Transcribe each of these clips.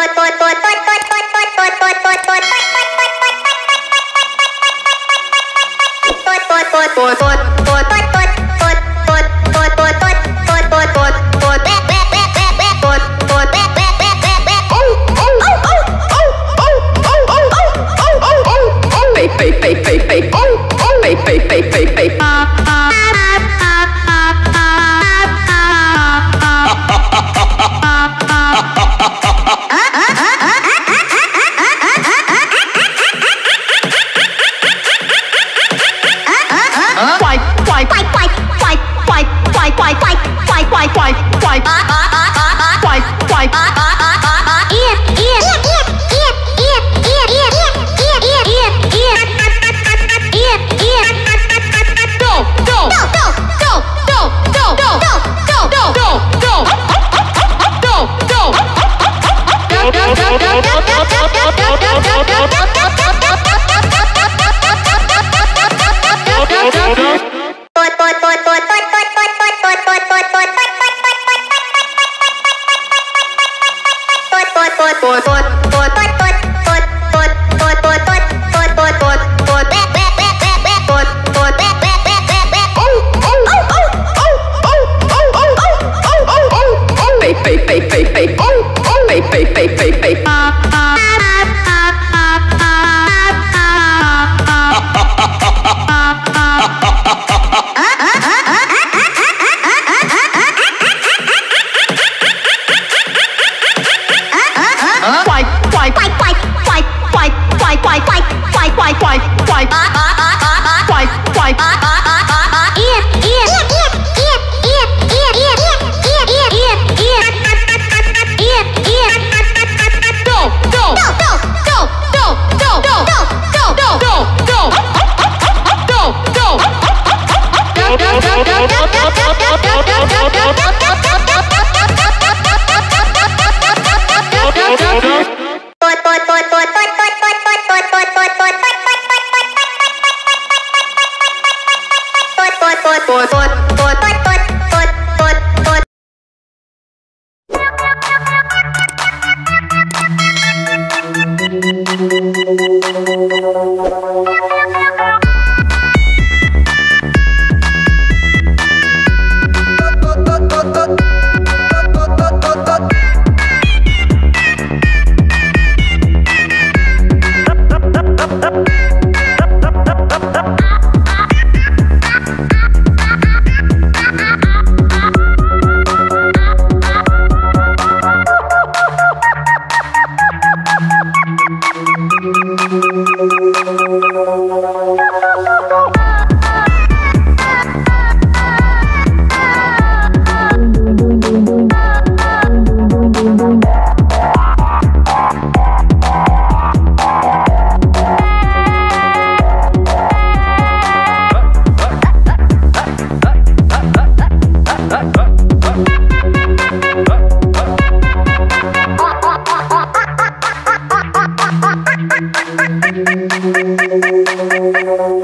pot pot Pay, बोल बोल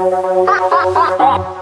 Oh, oh, oh, oh, oh.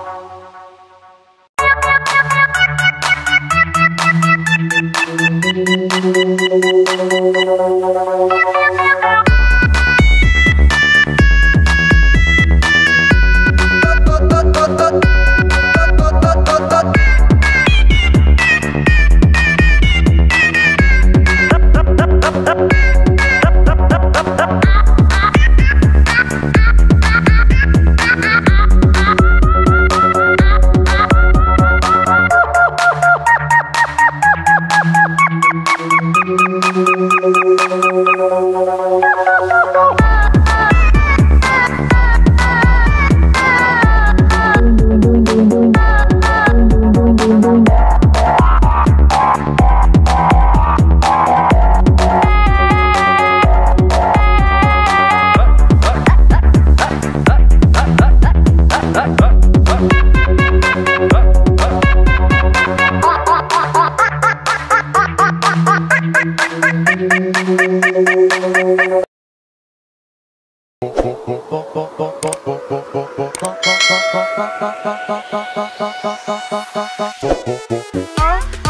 Oh.